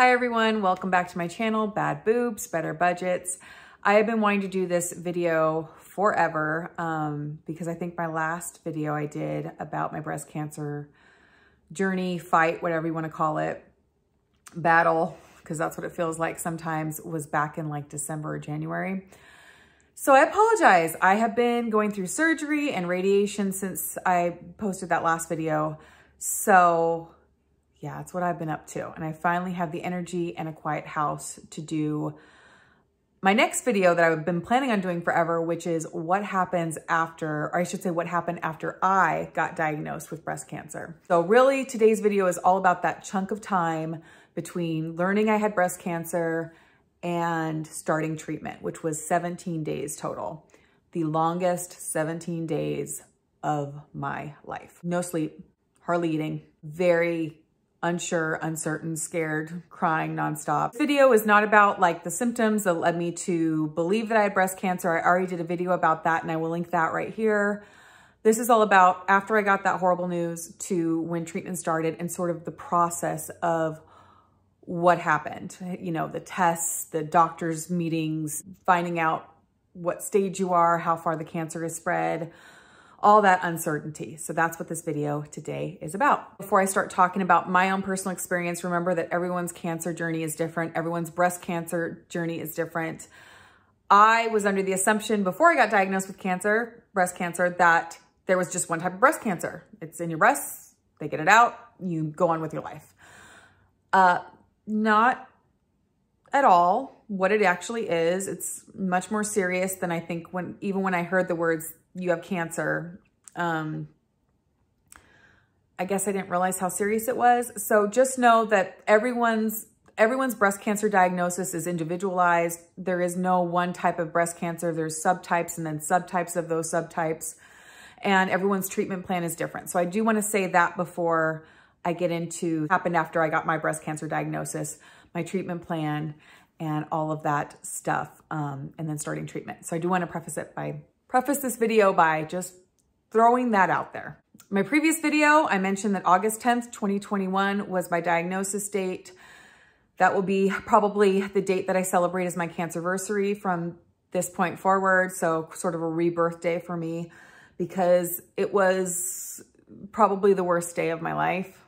Hi everyone, welcome back to my channel, Bad Boobs, Better Budgets. I have been wanting to do this video forever um, because I think my last video I did about my breast cancer journey, fight, whatever you want to call it, battle, because that's what it feels like sometimes, was back in like December or January. So I apologize. I have been going through surgery and radiation since I posted that last video. So yeah, that's what I've been up to. And I finally have the energy and a quiet house to do my next video that I've been planning on doing forever, which is what happens after, or I should say what happened after I got diagnosed with breast cancer. So really today's video is all about that chunk of time between learning I had breast cancer and starting treatment, which was 17 days total. The longest 17 days of my life. No sleep, hardly eating, very unsure, uncertain, scared, crying nonstop. This video is not about like the symptoms that led me to believe that I had breast cancer. I already did a video about that and I will link that right here. This is all about after I got that horrible news to when treatment started and sort of the process of what happened. You know, the tests, the doctor's meetings, finding out what stage you are, how far the cancer is spread, all that uncertainty. So that's what this video today is about. Before I start talking about my own personal experience, remember that everyone's cancer journey is different. Everyone's breast cancer journey is different. I was under the assumption before I got diagnosed with cancer, breast cancer, that there was just one type of breast cancer. It's in your breasts, they get it out, you go on with your life. Uh, not at all what it actually is. It's much more serious than I think when, even when I heard the words you have cancer. Um, I guess I didn't realize how serious it was. So just know that everyone's everyone's breast cancer diagnosis is individualized. There is no one type of breast cancer. There's subtypes and then subtypes of those subtypes. And everyone's treatment plan is different. So I do want to say that before I get into happened after I got my breast cancer diagnosis, my treatment plan, and all of that stuff, um, and then starting treatment. So I do want to preface it by preface this video by just throwing that out there. My previous video, I mentioned that August 10th, 2021 was my diagnosis date. That will be probably the date that I celebrate as my cancerversary from this point forward. So sort of a rebirth day for me because it was probably the worst day of my life.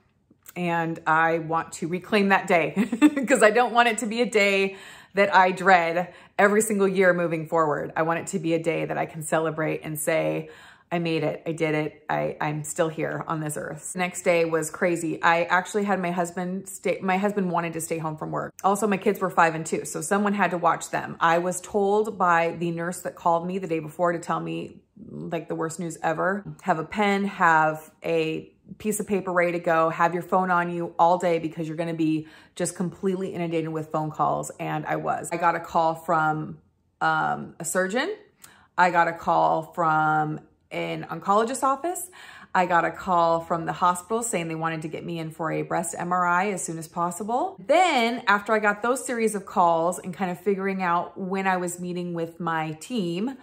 And I want to reclaim that day because I don't want it to be a day that I dread every single year moving forward. I want it to be a day that I can celebrate and say, I made it. I did it. I, I'm still here on this earth. next day was crazy. I actually had my husband stay, my husband wanted to stay home from work. Also, my kids were five and two, so someone had to watch them. I was told by the nurse that called me the day before to tell me like the worst news ever. Have a pen, have a piece of paper ready to go, have your phone on you all day because you're gonna be just completely inundated with phone calls. And I was. I got a call from um, a surgeon. I got a call from an oncologist office. I got a call from the hospital saying they wanted to get me in for a breast MRI as soon as possible. Then after I got those series of calls and kind of figuring out when I was meeting with my team,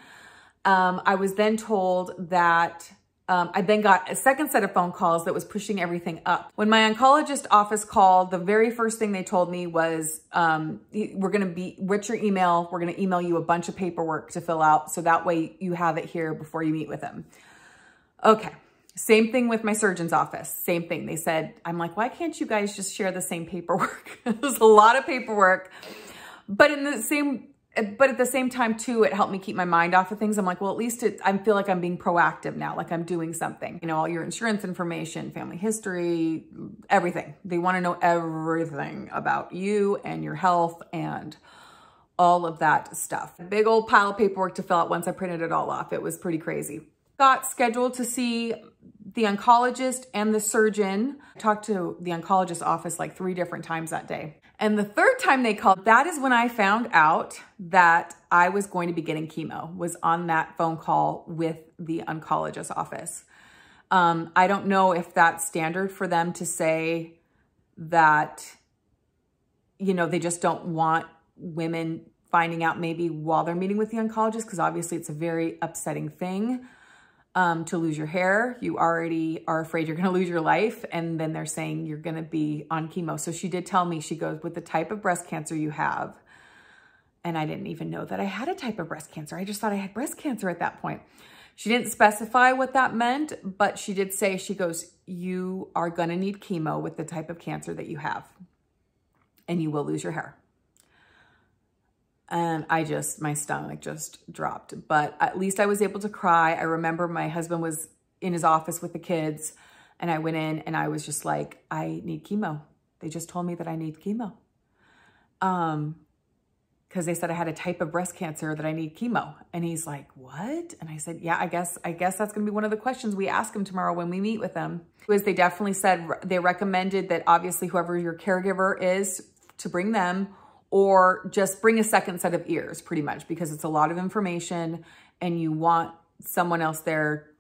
um, I was then told that um, I then got a second set of phone calls that was pushing everything up. When my oncologist office called, the very first thing they told me was, um, we're going to be, what's your email? We're going to email you a bunch of paperwork to fill out. So that way you have it here before you meet with them. Okay. Same thing with my surgeon's office. Same thing. They said, I'm like, why can't you guys just share the same paperwork? There's a lot of paperwork. But in the same Uh, but at the same time too, it helped me keep my mind off of things. I'm like, well, at least it, I feel like I'm being proactive now, like I'm doing something. You know, all your insurance information, family history, everything. They want to know everything about you and your health and all of that stuff. Big old pile of paperwork to fill out once I printed it all off. It was pretty crazy. Got scheduled to see the oncologist and the surgeon. I talked to the oncologist office like three different times that day. And the third time they called, that is when I found out that I was going to be getting chemo, was on that phone call with the oncologist office. Um, I don't know if that's standard for them to say that, you know, they just don't want women finding out maybe while they're meeting with the oncologist, because obviously it's a very upsetting thing. Um, to lose your hair. You already are afraid you're going to lose your life. And then they're saying you're going to be on chemo. So she did tell me, she goes, with the type of breast cancer you have, and I didn't even know that I had a type of breast cancer. I just thought I had breast cancer at that point. She didn't specify what that meant, but she did say, she goes, you are going to need chemo with the type of cancer that you have, and you will lose your hair. And I just, my stomach just dropped. But at least I was able to cry. I remember my husband was in his office with the kids, and I went in and I was just like, I need chemo. They just told me that I need chemo. Um, because they said I had a type of breast cancer that I need chemo. And he's like, what? And I said, yeah, I guess, I guess that's going to be one of the questions we ask him tomorrow when we meet with them. Was they definitely said they recommended that obviously whoever your caregiver is to bring them or just bring a second set of ears pretty much because it's a lot of information and you want someone else there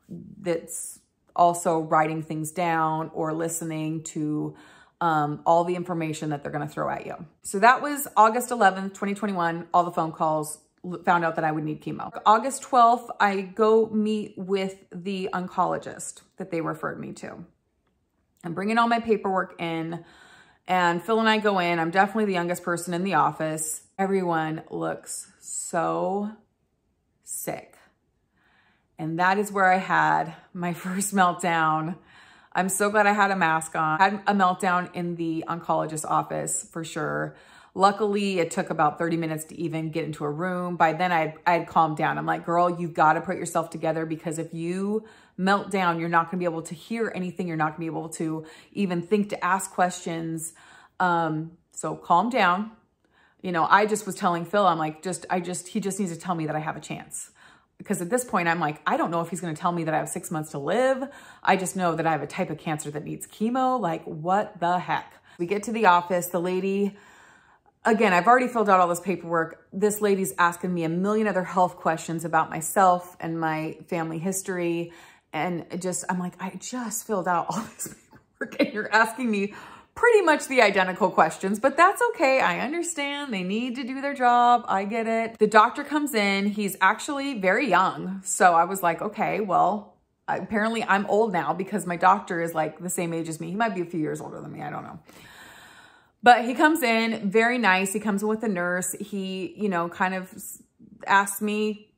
that's also writing things down or listening to um, all the information that they're going to throw at you. So that was August 11th, 2021, all the phone calls, found out that I would need chemo. August 12th, I go meet with the oncologist that they referred me to. I'm bringing all my paperwork in and Phil and I go in. I'm definitely the youngest person in the office. Everyone looks so sick. And that is where I had my first meltdown I'm so glad I had a mask on. I had a meltdown in the oncologist's office for sure. Luckily, it took about 30 minutes to even get into a room. By then, I had calmed down. I'm like, girl, you've got to put yourself together because if you melt down, you're not going to be able to hear anything. You're not going to be able to even think to ask questions. Um, so calm down. You know, I just was telling Phil, I'm like, just, I just, he just needs to tell me that I have a chance because at this point I'm like, I don't know if he's going to tell me that I have six months to live. I just know that I have a type of cancer that needs chemo. Like what the heck? We get to the office, the lady, again, I've already filled out all this paperwork. This lady's asking me a million other health questions about myself and my family history. And just, I'm like, I just filled out all this paperwork and you're asking me pretty much the identical questions, but that's okay. I understand. They need to do their job. I get it. The doctor comes in. He's actually very young. So I was like, okay, well, apparently I'm old now because my doctor is like the same age as me. He might be a few years older than me. I don't know. But he comes in very nice. He comes in with a nurse. He, you know, kind of asks me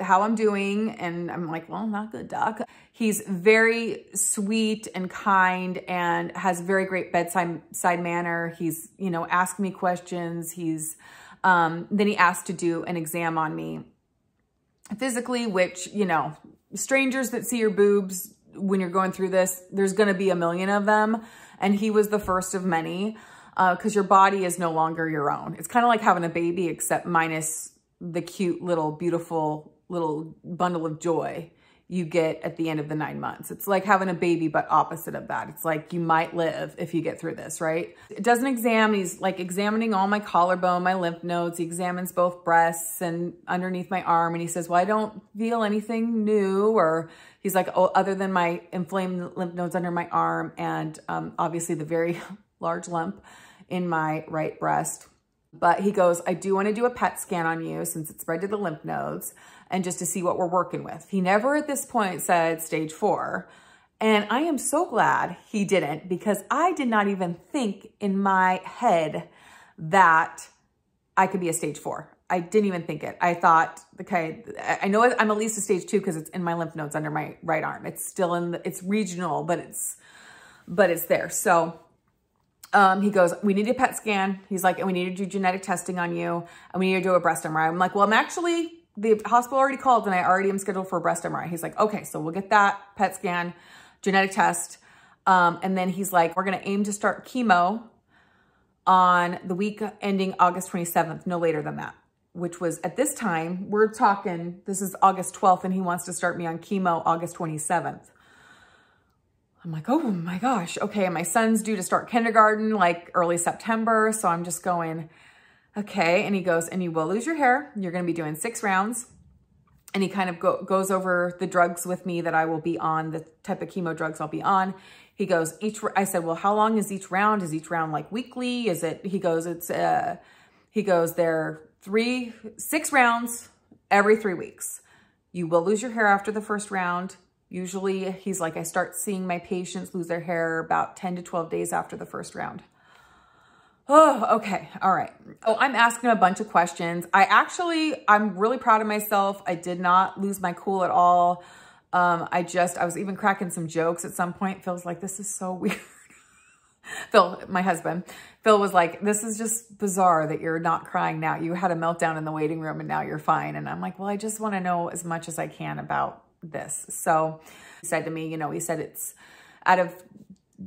how I'm doing. And I'm like, well, not good, doc. He's very sweet and kind and has very great bedside side manner. He's, you know, asking me questions. He's, um, then he asked to do an exam on me physically, which, you know, strangers that see your boobs when you're going through this, there's going to be a million of them. And he was the first of many because uh, your body is no longer your own. It's kind of like having a baby, except minus the cute little beautiful little bundle of joy you get at the end of the nine months. It's like having a baby, but opposite of that. It's like you might live if you get through this, right? It does an exam. He's like examining all my collarbone, my lymph nodes. He examines both breasts and underneath my arm. And he says, well, I don't feel anything new. Or he's like, oh, other than my inflamed lymph nodes under my arm and um, obviously the very large lump in my right breast. But he goes, I do want to do a PET scan on you since it's spread to the lymph nodes and just to see what we're working with. He never at this point said stage four. And I am so glad he didn't because I did not even think in my head that I could be a stage four. I didn't even think it. I thought, okay, I know I'm at least a stage two because it's in my lymph nodes under my right arm. It's still in the, it's regional, but it's, but it's there. So um, he goes, we need a PET scan. He's like, and we need to do genetic testing on you and we need to do a breast MRI. I'm like, well, I'm actually the hospital already called and I already am scheduled for a breast MRI. He's like, okay, so we'll get that PET scan, genetic test. Um, and then he's like, we're going to aim to start chemo on the week ending August 27th, no later than that, which was at this time, we're talking, this is August 12th, and he wants to start me on chemo August 27th. I'm like, oh my gosh. Okay. my son's due to start kindergarten like early September. So I'm just going, Okay, and he goes, and you will lose your hair. You're going to be doing six rounds. And he kind of go, goes over the drugs with me that I will be on, the type of chemo drugs I'll be on. He goes, each, I said, well, how long is each round? Is each round like weekly? Is it, he goes, it's, uh, he goes, there three, six rounds every three weeks. You will lose your hair after the first round. Usually he's like, I start seeing my patients lose their hair about 10 to 12 days after the first round. Oh, okay. All right. Oh, I'm asking a bunch of questions. I actually, I'm really proud of myself. I did not lose my cool at all. Um, I just, I was even cracking some jokes at some point. Phil's like, this is so weird. Phil, my husband, Phil was like, this is just bizarre that you're not crying now. You had a meltdown in the waiting room and now you're fine. And I'm like, well, I just want to know as much as I can about this. So he said to me, you know, he said it's out of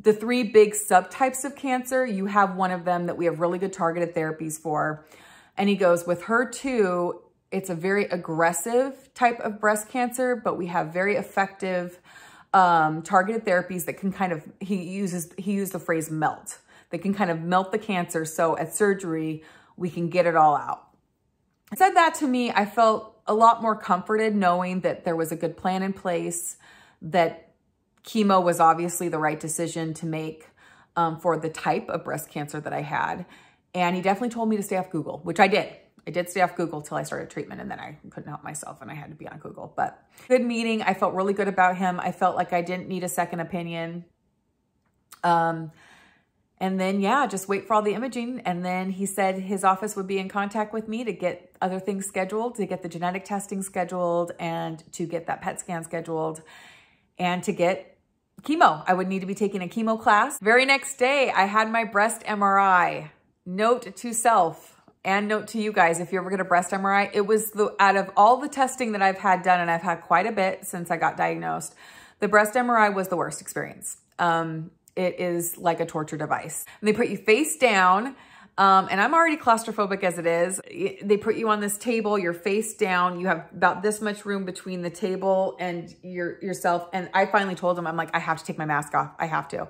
the three big subtypes of cancer, you have one of them that we have really good targeted therapies for. And he goes, with HER2, it's a very aggressive type of breast cancer, but we have very effective um, targeted therapies that can kind of, he uses, he used the phrase melt. They can kind of melt the cancer. So at surgery, we can get it all out. said that to me, I felt a lot more comforted knowing that there was a good plan in place, that chemo was obviously the right decision to make um, for the type of breast cancer that I had. And he definitely told me to stay off Google, which I did. I did stay off Google till I started treatment and then I couldn't help myself and I had to be on Google. But good meeting. I felt really good about him. I felt like I didn't need a second opinion. Um, and then, yeah, just wait for all the imaging. And then he said his office would be in contact with me to get other things scheduled, to get the genetic testing scheduled and to get that PET scan scheduled and to get chemo. I would need to be taking a chemo class. Very next day, I had my breast MRI. Note to self, and note to you guys, if you ever get a breast MRI, it was the out of all the testing that I've had done, and I've had quite a bit since I got diagnosed, the breast MRI was the worst experience. Um, it is like a torture device. And they put you face down, um, and I'm already claustrophobic as it is. They put you on this table, you're face down. You have about this much room between the table and your yourself. And I finally told them, I'm like, I have to take my mask off. I have to.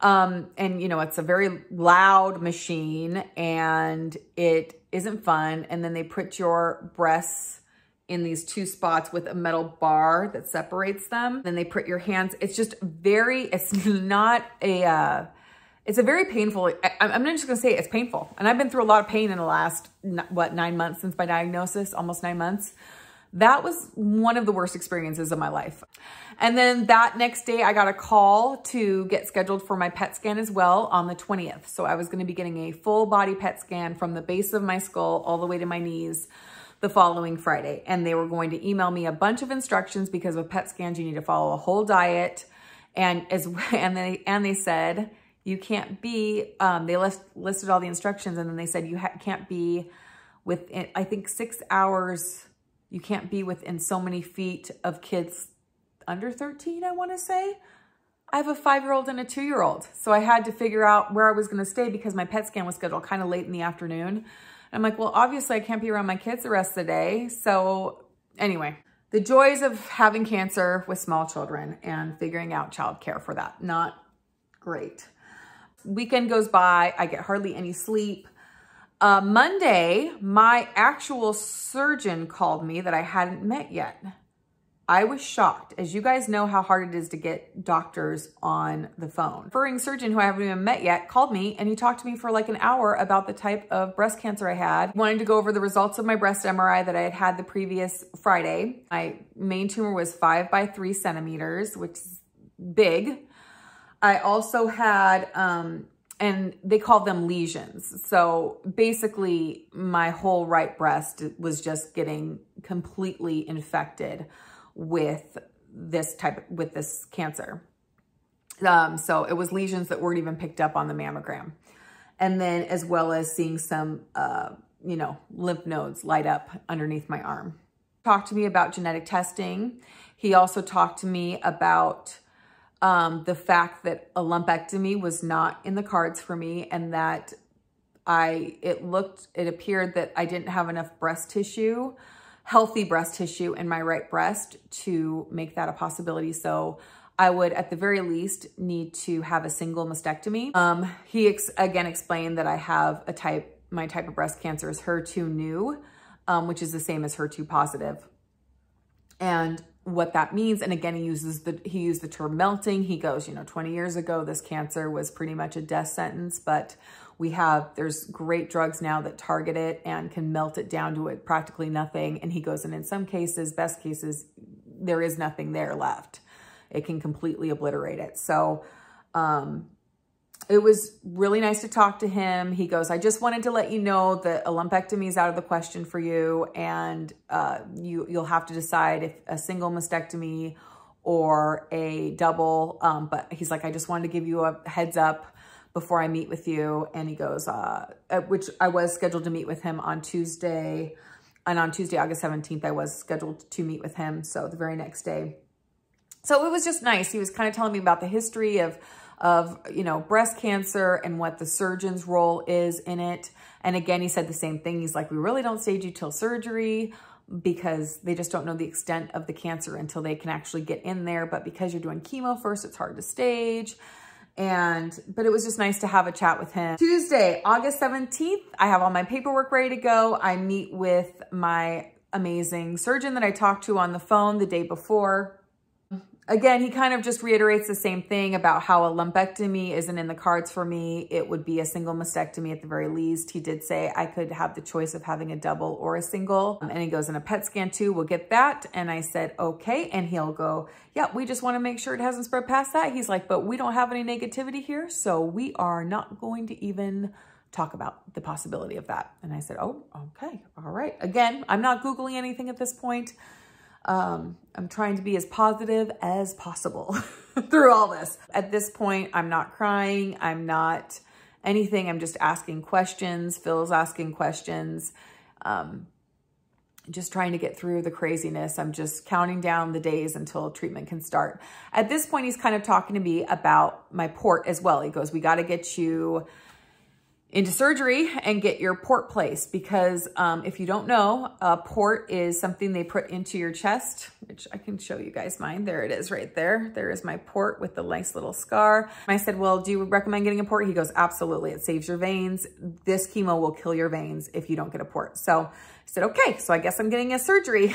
Um, and you know, it's a very loud machine and it isn't fun. And then they put your breasts in these two spots with a metal bar that separates them. Then they put your hands, it's just very, it's not a, uh, it's a very painful, I, not just gonna say it, it's painful. And I've been through a lot of pain in the last, what, nine months since my diagnosis, almost nine months. That was one of the worst experiences of my life. And then that next day, I got a call to get scheduled for my PET scan as well on the 20th. So I was going to be getting a full body PET scan from the base of my skull all the way to my knees the following Friday. And they were going to email me a bunch of instructions because with PET scans, you need to follow a whole diet. And as and they and they said you can't be. Um, they list, listed all the instructions, and then they said you can't be within. I think six hours you can't be within so many feet of kids under 13, I want to say. I have a five-year-old and a two-year-old. So I had to figure out where I was going to stay because my PET scan was scheduled kind of late in the afternoon. I'm like, well, obviously I can't be around my kids the rest of the day. So anyway, the joys of having cancer with small children and figuring out childcare for that. Not great. Weekend goes by. I get hardly any sleep. Uh, Monday, my actual surgeon called me that I hadn't met yet. I was shocked. As you guys know how hard it is to get doctors on the phone. Referring surgeon who I haven't even met yet called me and he talked to me for like an hour about the type of breast cancer I had. Wanted to go over the results of my breast MRI that I had had the previous Friday. My main tumor was five by three centimeters, which is big. I also had um, and they call them lesions. So basically my whole right breast was just getting completely infected with this type, with this cancer. Um, so it was lesions that weren't even picked up on the mammogram. And then as well as seeing some, uh, you know, lymph nodes light up underneath my arm. Talked to me about genetic testing. He also talked to me about um, the fact that a lumpectomy was not in the cards for me and that I, it looked, it appeared that I didn't have enough breast tissue, healthy breast tissue in my right breast to make that a possibility. So I would at the very least need to have a single mastectomy. Um, he ex again explained that I have a type, my type of breast cancer is HER2 neu, um, which is the same as HER2 positive. And what that means. And again, he uses the, he used the term melting. He goes, you know, 20 years ago, this cancer was pretty much a death sentence, but we have, there's great drugs now that target it and can melt it down to it practically nothing. And he goes, and in some cases, best cases, there is nothing there left. it can completely obliterate it. So, um, it was really nice to talk to him. He goes, I just wanted to let you know that a lumpectomy is out of the question for you. And uh, you, you'll have to decide if a single mastectomy or a double. Um, but he's like, I just wanted to give you a heads up before I meet with you. And he goes, uh, which I was scheduled to meet with him on Tuesday. And on Tuesday, August 17th, I was scheduled to meet with him. So the very next day. So it was just nice. He was kind of telling me about the history of of, you know, breast cancer and what the surgeon's role is in it. And again, he said the same thing. He's like, we really don't stage you till surgery because they just don't know the extent of the cancer until they can actually get in there. But because you're doing chemo first, it's hard to stage. And, but it was just nice to have a chat with him. Tuesday, August 17th, I have all my paperwork ready to go. I meet with my amazing surgeon that I talked to on the phone the day before. Again, he kind of just reiterates the same thing about how a lumpectomy isn't in the cards for me. It would be a single mastectomy at the very least. He did say I could have the choice of having a double or a single. Um, and he goes, in a PET scan too, we'll get that. And I said, okay. And he'll go, yeah, we just want to make sure it hasn't spread past that. He's like, but we don't have any negativity here. So we are not going to even talk about the possibility of that. And I said, oh, okay, all right. Again, I'm not Googling anything at this point. Um, I'm trying to be as positive as possible through all this. At this point, I'm not crying. I'm not anything. I'm just asking questions. Phil's asking questions. Um, just trying to get through the craziness. I'm just counting down the days until treatment can start. At this point, he's kind of talking to me about my port as well. He goes, we got to get you into surgery and get your port placed because um, if you don't know, a port is something they put into your chest, which I can show you guys mine. There it is right there. There is my port with the nice little scar. I said, well, do you recommend getting a port? He goes, absolutely. It saves your veins. This chemo will kill your veins if you don't get a port. So I said, okay, so I guess I'm getting a surgery.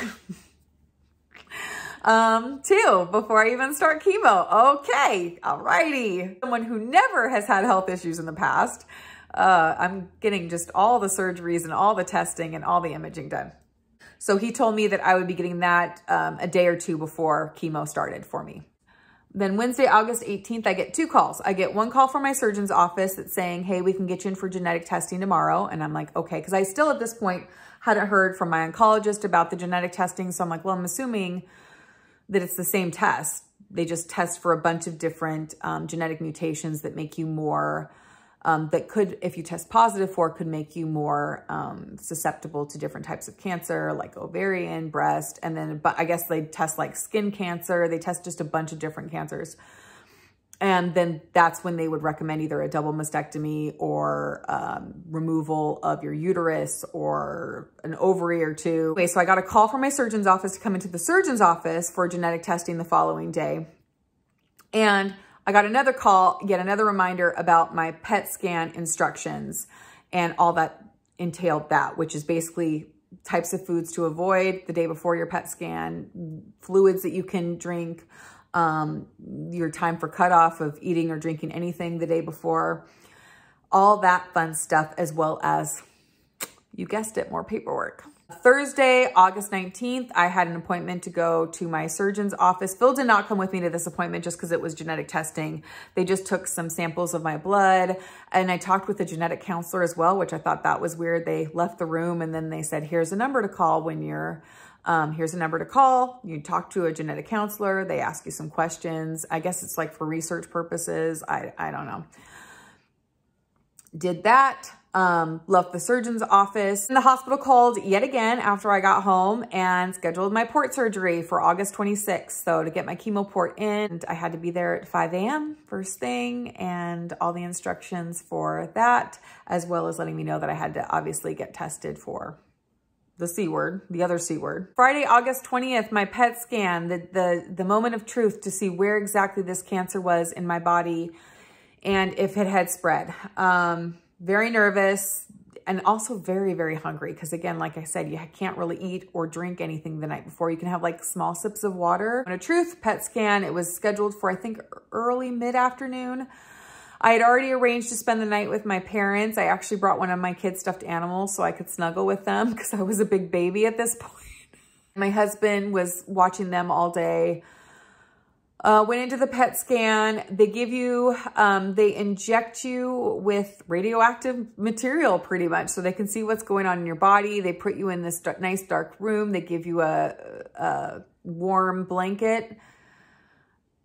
um, two, before I even start chemo. Okay, alrighty. Someone who never has had health issues in the past uh, I'm getting just all the surgeries and all the testing and all the imaging done. So he told me that I would be getting that um, a day or two before chemo started for me. Then Wednesday, August 18th, I get two calls. I get one call from my surgeon's office that's saying, hey, we can get you in for genetic testing tomorrow. And I'm like, okay, because I still at this point hadn't heard from my oncologist about the genetic testing. So I'm like, well, I'm assuming that it's the same test. They just test for a bunch of different um, genetic mutations that make you more um, that could, if you test positive for, could make you more um, susceptible to different types of cancer, like ovarian, breast, and then, but I guess they test like skin cancer. They test just a bunch of different cancers. And then that's when they would recommend either a double mastectomy or um, removal of your uterus or an ovary or two. Okay, so I got a call from my surgeon's office to come into the surgeon's office for genetic testing the following day. And I got another call, yet another reminder about my PET scan instructions and all that entailed that, which is basically types of foods to avoid the day before your PET scan, fluids that you can drink, um, your time for cutoff of eating or drinking anything the day before, all that fun stuff, as well as, you guessed it, more paperwork. Thursday, August 19th, I had an appointment to go to my surgeon's office. Phil did not come with me to this appointment just because it was genetic testing. They just took some samples of my blood and I talked with a genetic counselor as well, which I thought that was weird. They left the room and then they said, here's a number to call when you're, um, here's a number to call. You talk to a genetic counselor. They ask you some questions. I guess it's like for research purposes. I, I don't know. Did that um, left the surgeon's office. And the hospital called yet again after I got home and scheduled my port surgery for August 26th. So to get my chemo port in, I had to be there at 5 a.m. first thing and all the instructions for that, as well as letting me know that I had to obviously get tested for the C word, the other C word. Friday, August 20th, my PET scan, the, the, the moment of truth to see where exactly this cancer was in my body and if it had spread. Um, very nervous and also very, very hungry. Because again, like I said, you can't really eat or drink anything the night before. You can have like small sips of water. On a truth PET scan, it was scheduled for, I think, early mid-afternoon. I had already arranged to spend the night with my parents. I actually brought one of my kids' stuffed animals so I could snuggle with them because I was a big baby at this point. My husband was watching them all day Uh, went into the PET scan. They give you, um, they inject you with radioactive material pretty much so they can see what's going on in your body. They put you in this nice dark room. They give you a, a warm blanket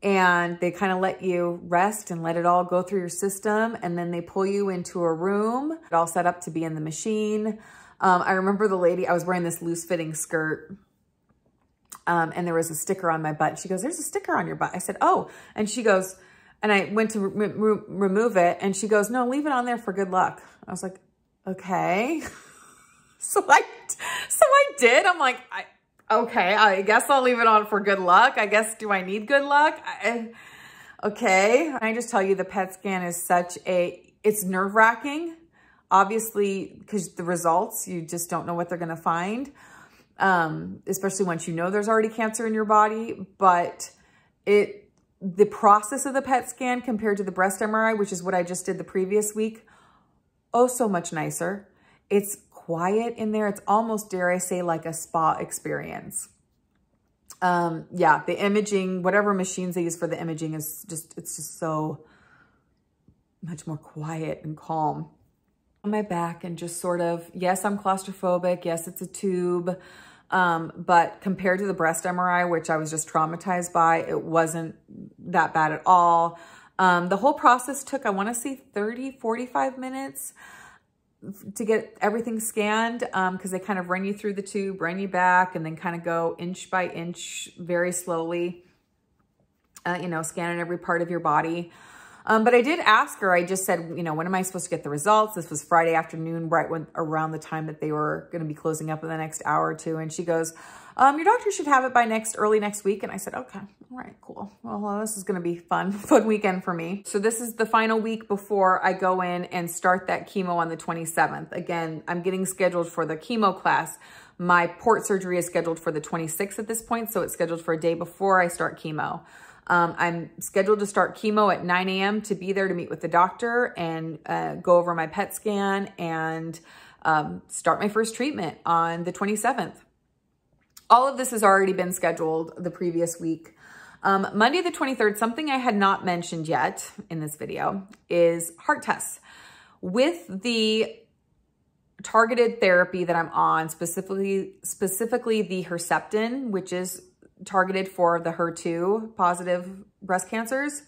and they kind of let you rest and let it all go through your system. And then they pull you into a room all set up to be in the machine. Um, I remember the lady, I was wearing this loose fitting skirt um, and there was a sticker on my butt. She goes, there's a sticker on your butt. I said, oh, and she goes, and I went to re re remove it and she goes, no, leave it on there for good luck. I was like, okay. so I, so I did. I'm like, I, okay, I guess I'll leave it on for good luck. I guess, do I need good luck? I, okay. I just tell you the PET scan is such a, it's nerve wracking. Obviously, because the results, you just don't know what they're going to find. Um, especially once you know there's already cancer in your body, but it, the process of the PET scan compared to the breast MRI, which is what I just did the previous week, oh, so much nicer. It's quiet in there. It's almost, dare I say, like a spa experience. Um, yeah, the imaging, whatever machines they use for the imaging is just, it's just so much more quiet and calm. On my back and just sort of, yes, I'm claustrophobic. Yes, it's a tube. Um, but compared to the breast MRI, which I was just traumatized by, it wasn't that bad at all. Um, the whole process took, I want to say 30, 45 minutes to get everything scanned because um, they kind of run you through the tube, run you back, and then kind of go inch by inch very slowly, uh, you know, scanning every part of your body. Um, but I did ask her, I just said, you know, when am I supposed to get the results? This was Friday afternoon, right when around the time that they were going to be closing up in the next hour or two. And she goes, um, your doctor should have it by next early next week. And I said, okay, all right, cool. Well, this is going to be fun, fun weekend for me. So this is the final week before I go in and start that chemo on the 27th. Again, I'm getting scheduled for the chemo class. My port surgery is scheduled for the 26th at this point. So it's scheduled for a day before I start chemo. Um, I'm scheduled to start chemo at 9 a.m. to be there to meet with the doctor and uh, go over my PET scan and um, start my first treatment on the 27th. All of this has already been scheduled the previous week. Um, Monday the 23rd, something I had not mentioned yet in this video is heart tests. With the targeted therapy that I'm on, specifically, specifically the Herceptin, which is targeted for the HER2 positive breast cancers,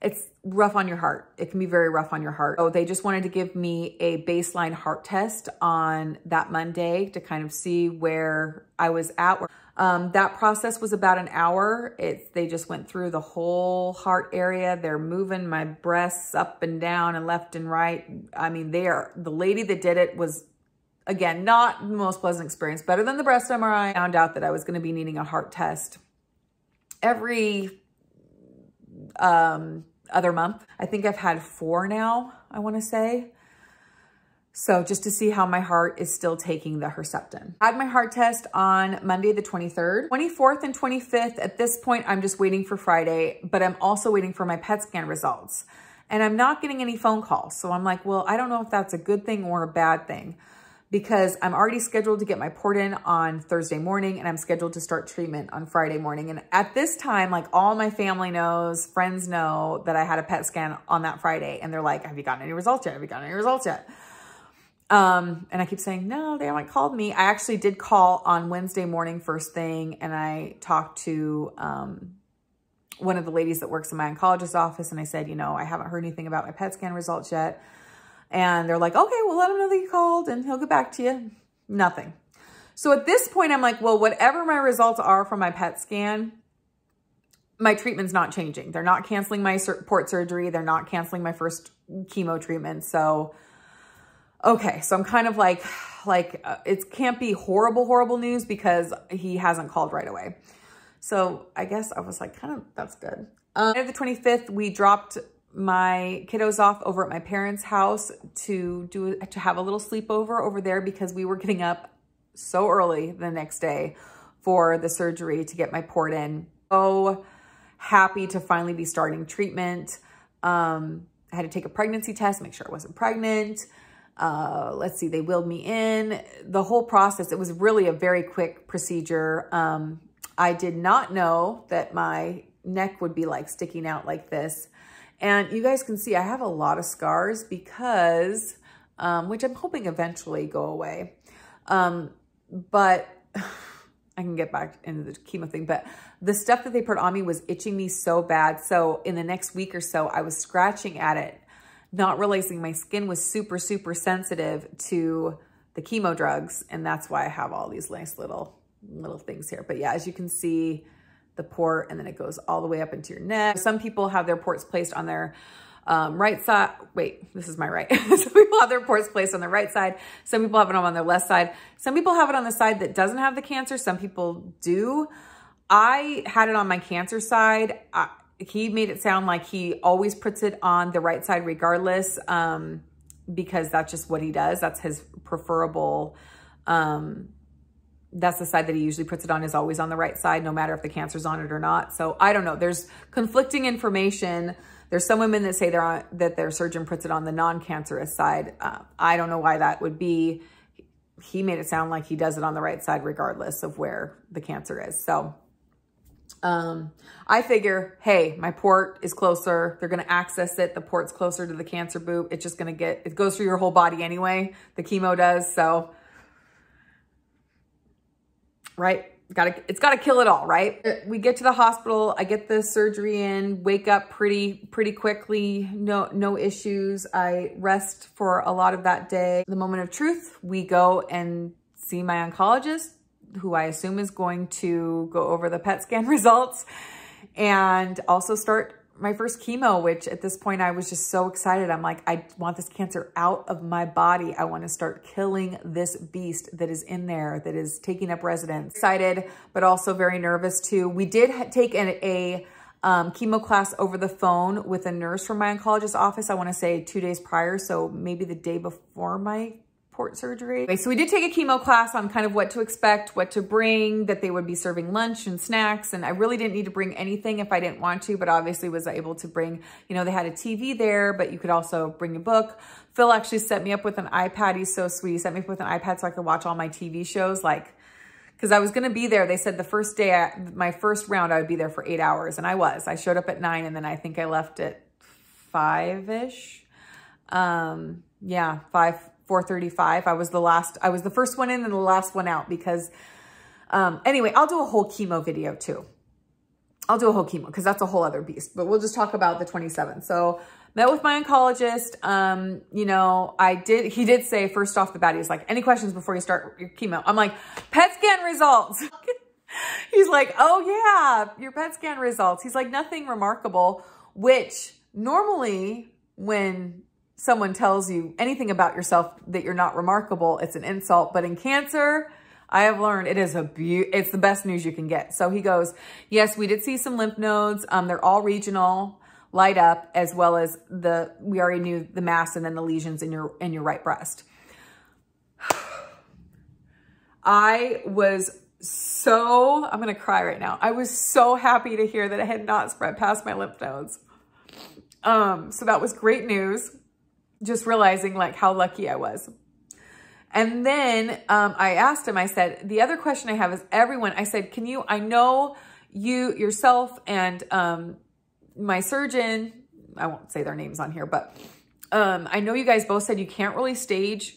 it's rough on your heart. It can be very rough on your heart. So they just wanted to give me a baseline heart test on that Monday to kind of see where I was at. Um, that process was about an hour. It's, they just went through the whole heart area. They're moving my breasts up and down and left and right. I mean, they are, the lady that did it was Again, not the most pleasant experience. Better than the breast MRI. I found out that I was going to be needing a heart test every um, other month. I think I've had four now, I want to say. So just to see how my heart is still taking the Herceptin. I had my heart test on Monday, the 23rd. 24th and 25th, at this point, I'm just waiting for Friday, but I'm also waiting for my PET scan results. And I'm not getting any phone calls. So I'm like, well, I don't know if that's a good thing or a bad thing because I'm already scheduled to get my port in on Thursday morning and I'm scheduled to start treatment on Friday morning. And at this time, like all my family knows, friends know that I had a PET scan on that Friday and they're like, have you gotten any results yet? Have you gotten any results yet? Um, and I keep saying, no, they haven't called me. I actually did call on Wednesday morning first thing and I talked to, um, one of the ladies that works in my oncologist office and I said, you know, I haven't heard anything about my PET scan results yet. And they're like, okay, we'll let him know that you called and he'll get back to you. Nothing. So at this point, I'm like, well, whatever my results are from my PET scan, my treatment's not changing. They're not canceling my port surgery. They're not canceling my first chemo treatment. So, okay. So I'm kind of like, like uh, it can't be horrible, horrible news because he hasn't called right away. So I guess I was like, kind of, that's good. Um, the 25th, we dropped my kiddos off over at my parents' house to do to have a little sleepover over there because we were getting up so early the next day for the surgery to get my port in. So happy to finally be starting treatment. Um, I had to take a pregnancy test, make sure I wasn't pregnant. Uh, let's see, they wheeled me in. The whole process, it was really a very quick procedure. Um, I did not know that my neck would be like sticking out like this. And you guys can see I have a lot of scars because, um, which I'm hoping eventually go away. Um, but I can get back into the chemo thing, but the stuff that they put on me was itching me so bad. So in the next week or so, I was scratching at it, not realizing my skin was super, super sensitive to the chemo drugs. And that's why I have all these nice little, little things here. But yeah, as you can see, the port and then it goes all the way up into your neck. Some people have their ports placed on their um, right side. Wait, this is my right. Some people have their ports placed on the right side. Some people have it on their left side. Some people have it on the side that doesn't have the cancer. Some people do. I had it on my cancer side. I, he made it sound like he always puts it on the right side regardless um, because that's just what he does. That's his preferable um, that's the side that he usually puts it on is always on the right side, no matter if the cancer's on it or not. So I don't know. There's conflicting information. There's some women that say they're on, that their surgeon puts it on the non-cancerous side. Uh, I don't know why that would be. He made it sound like he does it on the right side regardless of where the cancer is. So um, I figure, hey, my port is closer. They're going to access it. The port's closer to the cancer boot. It's just going to get, it goes through your whole body anyway. The chemo does. So right? Gotta, it's got to kill it all, right? We get to the hospital. I get the surgery in, wake up pretty, pretty quickly. No, no issues. I rest for a lot of that day. The moment of truth, we go and see my oncologist, who I assume is going to go over the PET scan results and also start my first chemo, which at this point I was just so excited. I'm like, I want this cancer out of my body. I want to start killing this beast that is in there, that is taking up residence. Excited, but also very nervous too. We did take an, a um, chemo class over the phone with a nurse from my oncologist office. I want to say two days prior. So maybe the day before my port surgery. Okay, so we did take a chemo class on kind of what to expect, what to bring, that they would be serving lunch and snacks. And I really didn't need to bring anything if I didn't want to, but obviously was able to bring, you know, they had a TV there, but you could also bring a book. Phil actually set me up with an iPad. He's so sweet. He set me up with an iPad so I could watch all my TV shows. Like, because I was going to be there. They said the first day, I, my first round, I would be there for eight hours. And I was. I showed up at nine and then I think I left at five-ish. Um, yeah, five, 435. I was the last, I was the first one in and the last one out because, um, anyway, I'll do a whole chemo video too. I'll do a whole chemo because that's a whole other beast, but we'll just talk about the 27th. So met with my oncologist. Um, you know, I did, he did say first off the bat, he's like, any questions before you start your chemo? I'm like, PET scan results. he's like, oh yeah, your PET scan results. He's like, nothing remarkable, which normally when someone tells you anything about yourself that you're not remarkable, it's an insult. But in cancer, I have learned it is a be it's the best news you can get. So he goes, yes, we did see some lymph nodes. Um, they're all regional, light up, as well as the, we already knew the mass and then the lesions in your, in your right breast. I was so, I'm going to cry right now. I was so happy to hear that it had not spread past my lymph nodes. Um, so that was great news just realizing like how lucky I was. And then um, I asked him, I said, the other question I have is everyone, I said, can you, I know you yourself and um, my surgeon, I won't say their names on here, but um, I know you guys both said you can't really stage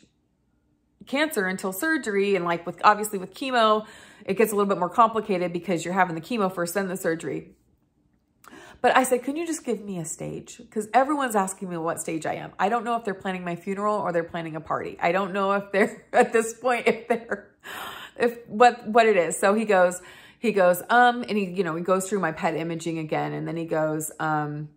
cancer until surgery. And like with, obviously with chemo, it gets a little bit more complicated because you're having the chemo first, then the surgery. But I said, can you just give me a stage? Because everyone's asking me what stage I am. I don't know if they're planning my funeral or they're planning a party. I don't know if they're, at this point, if they're, if, what, what it is. So he goes, he goes, um, and he, you know, he goes through my PET imaging again. And then he goes, um,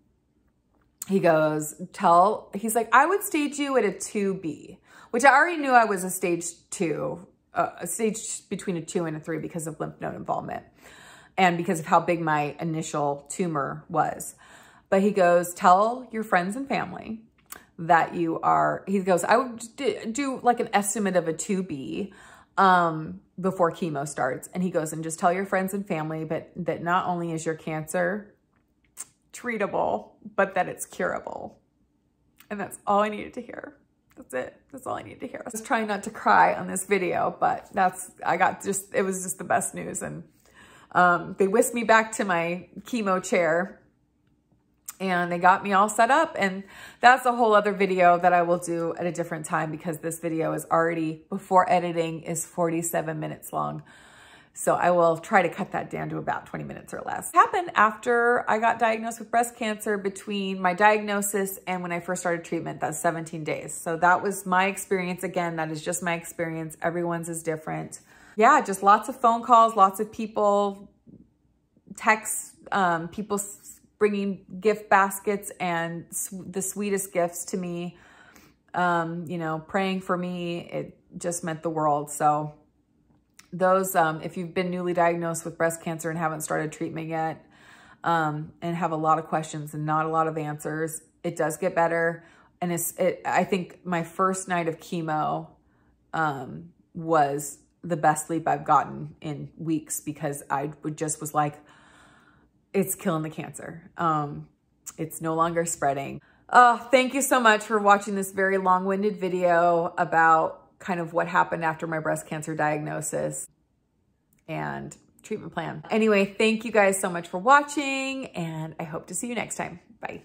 he goes, tell, he's like, I would stage you at a 2B, which I already knew I was a stage two, uh, a stage between a two and a three because of lymph node involvement and because of how big my initial tumor was. But he goes, tell your friends and family that you are, he goes, I would do like an estimate of a 2B um, before chemo starts. And he goes, and just tell your friends and family but that not only is your cancer treatable, but that it's curable. And that's all I needed to hear. That's it. That's all I needed to hear. I was trying not to cry on this video, but that's, I got just, it was just the best news. And Um, they whisked me back to my chemo chair and they got me all set up. And that's a whole other video that I will do at a different time because this video is already, before editing, is 47 minutes long. So I will try to cut that down to about 20 minutes or less. Happened after I got diagnosed with breast cancer between my diagnosis and when I first started treatment, that's 17 days. So that was my experience. Again, that is just my experience. Everyone's is different. Yeah, just lots of phone calls, lots of people, texts, um, people bringing gift baskets and the sweetest gifts to me. Um, you know, praying for me, it just meant the world. So those, um, if you've been newly diagnosed with breast cancer and haven't started treatment yet, um, and have a lot of questions and not a lot of answers, it does get better. And it's, it, I think my first night of chemo, um, was the best sleep I've gotten in weeks because I just was like, it's killing the cancer. Um, it's no longer spreading. Uh, thank you so much for watching this very long-winded video about kind of what happened after my breast cancer diagnosis and treatment plan. Anyway, thank you guys so much for watching and I hope to see you next time. Bye.